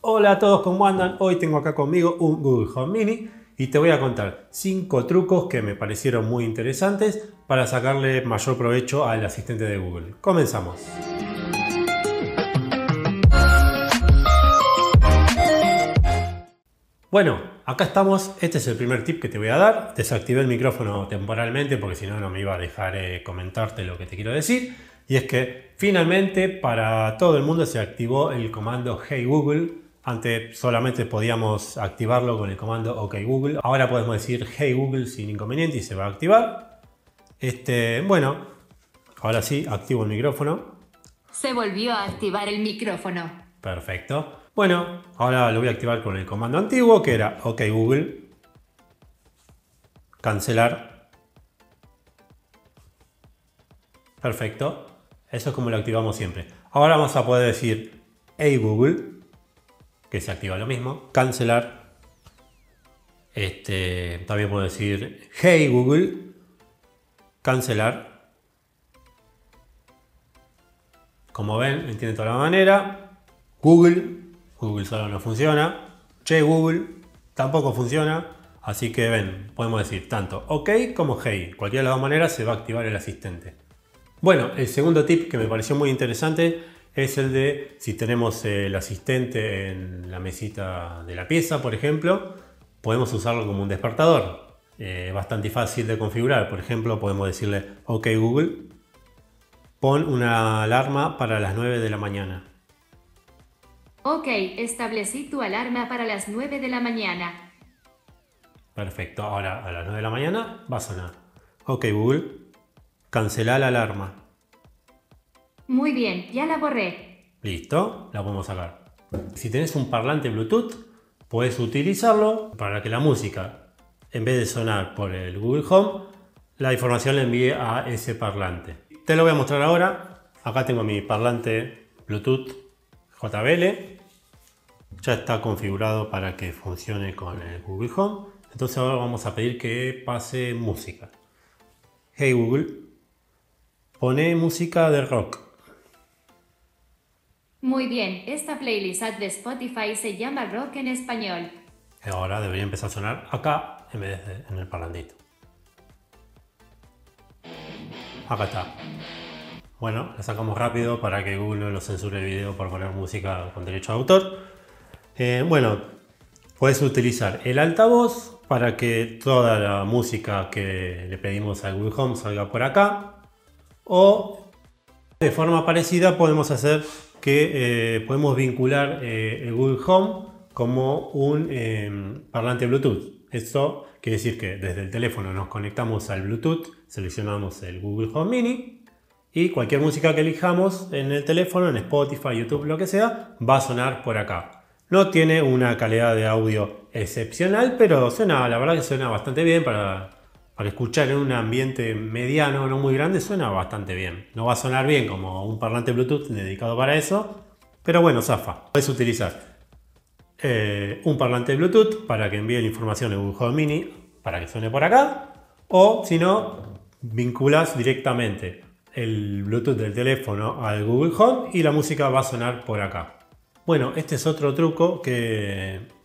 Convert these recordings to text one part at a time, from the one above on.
Hola a todos, ¿cómo andan? Hoy tengo acá conmigo un Google Home Mini y te voy a contar 5 trucos que me parecieron muy interesantes para sacarle mayor provecho al asistente de Google. Comenzamos. Bueno, acá estamos. Este es el primer tip que te voy a dar. Desactivé el micrófono temporalmente porque si no, no me iba a dejar eh, comentarte lo que te quiero decir. Y es que finalmente para todo el mundo se activó el comando Hey Google. Antes solamente podíamos activarlo con el comando OK Google. Ahora podemos decir Hey Google sin inconveniente y se va a activar. Este, bueno, ahora sí, activo el micrófono. Se volvió a activar el micrófono. Perfecto. Bueno, ahora lo voy a activar con el comando antiguo que era OK Google. Cancelar. Perfecto. Eso es como lo activamos siempre. Ahora vamos a poder decir Hey Google, que se activa lo mismo. Cancelar. Este, también puedo decir Hey Google, cancelar. Como ven, entiende toda la manera. Google, Google solo no funciona. Che Google, tampoco funciona. Así que ven, podemos decir tanto OK como Hey. Cualquiera de las dos maneras se va a activar el asistente. Bueno, el segundo tip que me pareció muy interesante es el de si tenemos el asistente en la mesita de la pieza, por ejemplo, podemos usarlo como un despertador. Eh, bastante fácil de configurar. Por ejemplo, podemos decirle, ok Google, pon una alarma para las 9 de la mañana. Ok, establecí tu alarma para las 9 de la mañana. Perfecto, ahora a las 9 de la mañana va a sonar. Ok Google, cancela la alarma. Muy bien, ya la borré. Listo, la podemos sacar. Si tenés un parlante Bluetooth, puedes utilizarlo para que la música, en vez de sonar por el Google Home, la información la envíe a ese parlante. Te lo voy a mostrar ahora. Acá tengo mi parlante Bluetooth JBL. Ya está configurado para que funcione con el Google Home. Entonces ahora vamos a pedir que pase música. Hey Google, pone música de rock. Muy bien, esta playlist de Spotify se llama Rock en Español. Ahora debería empezar a sonar acá en vez de en el parlantito. Acá está. Bueno, la sacamos rápido para que Google no censure el video por poner música con derecho de autor. Eh, bueno, puedes utilizar el altavoz para que toda la música que le pedimos a Google Home salga por acá. O de forma parecida podemos hacer que eh, podemos vincular eh, el Google Home como un em, parlante Bluetooth. Esto quiere decir que desde el teléfono nos conectamos al Bluetooth, seleccionamos el Google Home Mini y cualquier música que elijamos en el teléfono, en Spotify, YouTube, lo que sea, va a sonar por acá. No tiene una calidad de audio excepcional, pero suena, la verdad que suena bastante bien para, para escuchar en un ambiente mediano, no muy grande, suena bastante bien. No va a sonar bien como un parlante Bluetooth dedicado para eso, pero bueno, zafa. Puedes utilizar eh, un parlante Bluetooth para que envíe la información en Google Home Mini para que suene por acá, o si no, vinculas directamente el Bluetooth del teléfono al Google Home y la música va a sonar por acá. Bueno, este es otro truco que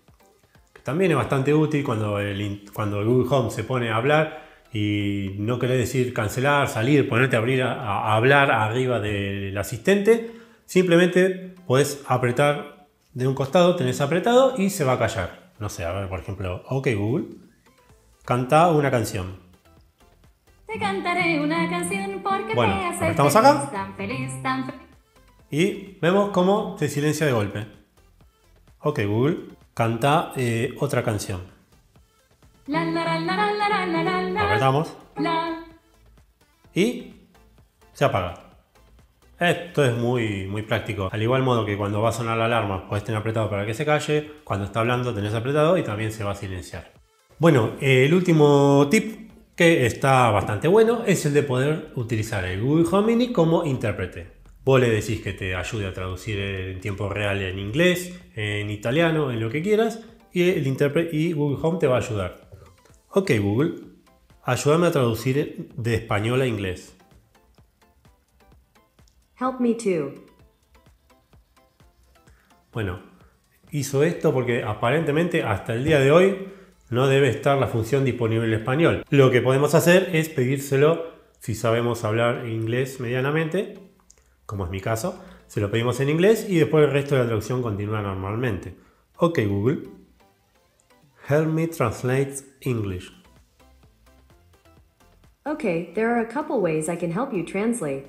también es bastante útil cuando el, cuando el Google Home se pone a hablar y no querés decir cancelar, salir, ponerte a, abrir a, a hablar arriba del asistente. Simplemente puedes apretar de un costado, tenés apretado y se va a callar. No sé, a ver, por ejemplo, OK Google, canta una canción. Te cantaré una canción porque Bueno, te hace apretamos feliz, acá. tan feliz, tan feliz. Y vemos cómo se silencia de golpe. Ok Google, canta eh, otra canción. La, Apretamos. Y se apaga. Esto es muy, muy práctico. Al igual modo que cuando va a sonar la alarma, puedes tener apretado para que se calle. Cuando está hablando, tenés apretado y también se va a silenciar. Bueno, eh, el último tip que está bastante bueno es el de poder utilizar el Google Home Mini como intérprete. Vos le decís que te ayude a traducir en tiempo real en inglés, en italiano, en lo que quieras, y, el y Google Home te va a ayudar. Ok Google, ayúdame a traducir de español a inglés. Help me too. Bueno, hizo esto porque aparentemente hasta el día de hoy no debe estar la función disponible en español. Lo que podemos hacer es pedírselo si sabemos hablar inglés medianamente, como es mi caso, se lo pedimos en inglés y después el resto de la traducción continúa normalmente. Ok Google, help me translate English. Okay, there are a couple ways I can help you translate.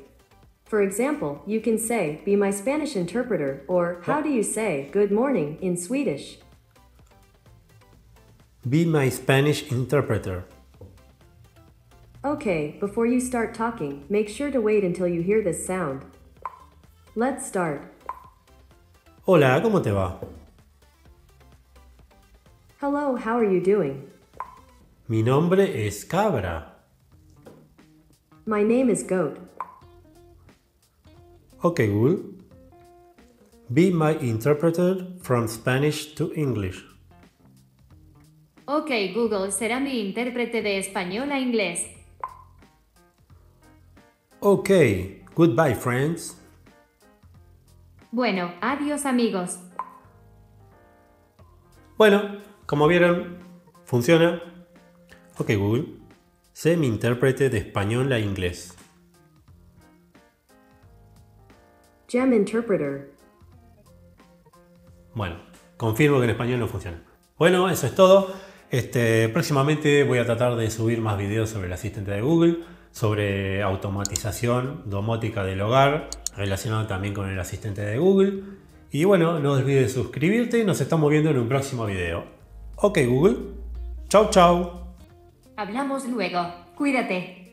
For example, you can say, Be my Spanish interpreter, or How do you say good morning in Swedish? Be my Spanish interpreter. Okay, before you start talking, make sure to wait until you hear this sound. Let's start. Hola, ¿cómo te va? Hello, how are you doing? Mi nombre es Cabra. My name is Goat. Ok Google. Be my interpreter from Spanish to English. Ok Google será mi intérprete de español a inglés. Ok, goodbye friends. Bueno, adiós amigos. Bueno, como vieron, funciona. Ok Google, sé mi intérprete de español a inglés. Gem Interpreter. Bueno, confirmo que en español no funciona. Bueno, eso es todo. Este, próximamente voy a tratar de subir más videos sobre el asistente de Google, sobre automatización domótica del hogar, relacionado también con el asistente de Google. Y bueno, no olvides suscribirte y nos estamos viendo en un próximo video. Ok Google, chau chau. Hablamos luego. Cuídate.